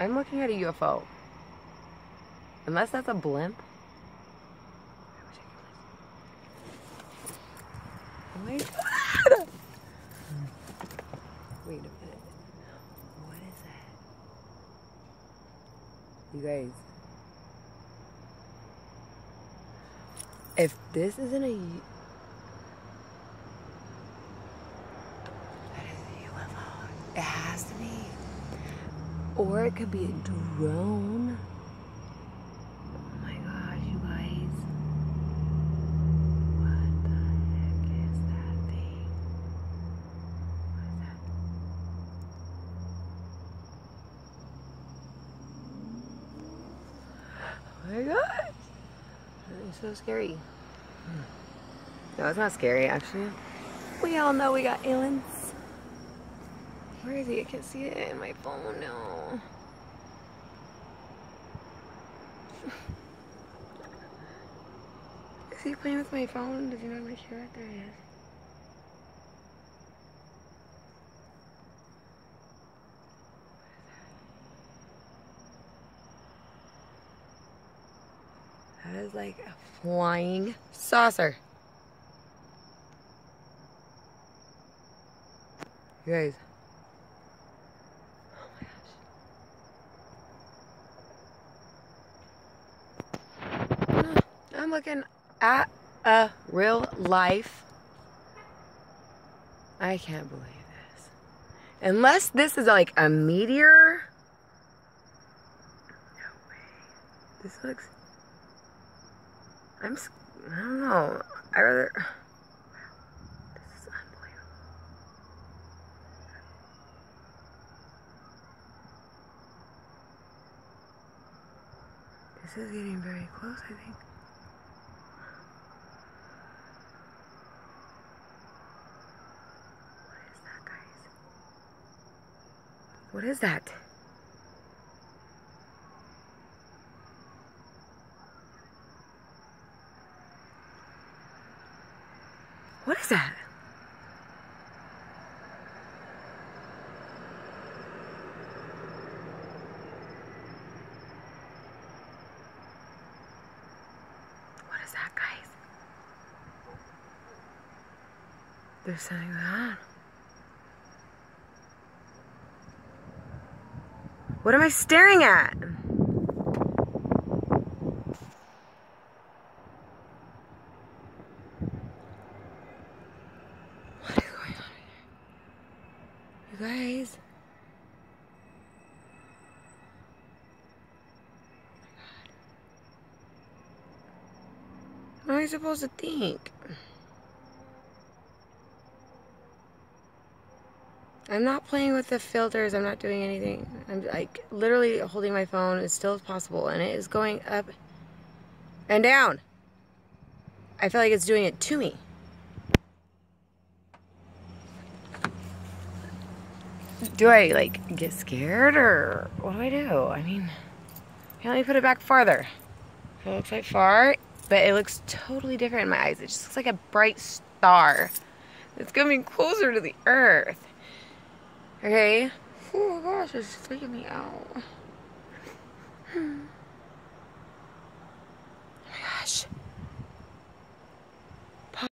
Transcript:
I'm looking at a UFO. Unless that's a blimp. Oh my god! Wait a minute. What is that? You guys. If this isn't a. U- That is a UFO. It has to be. Or it could be a drone. Oh my gosh, you guys. What the heck is that thing? What is that? Oh my gosh. That is so scary. Hmm. No, it's not scary actually. We all know we got aliens. Where is he? I can't see it in my phone now. Is he playing with my phone? Does he not make sure? There he is. That is like a flying saucer. You guys. Oh my gosh. I'm looking at a real life. I can't believe this. Unless this is like a meteor. No way. This looks. I'm. I don't know. I rather. This is. This is getting very close, I think. What is that, guys? What is that? What is that? What is that, guys? There's something on. What am I staring at? What is going on here? You guys. Oh what am I supposed to think? I'm not playing with the filters. I'm not doing anything. I'm like literally holding my phone as still as possible, and it is going up and down. I feel like it's doing it to me. Do I like get scared or what do I do? I mean, let me put it back farther. It looks like far, but it looks totally different in my eyes. It just looks like a bright star. It's coming closer to the earth. Okay. Oh my gosh, it's freaking me out.